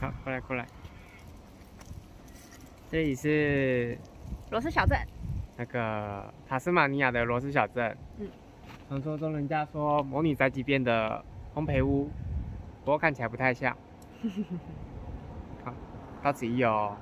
好，过来过来。这里是罗斯小镇，那个塔斯马尼亚的罗斯小镇。嗯，传说中人家说模拟宅急便的烘焙屋，不过看起来不太像。好，到此一游、哦。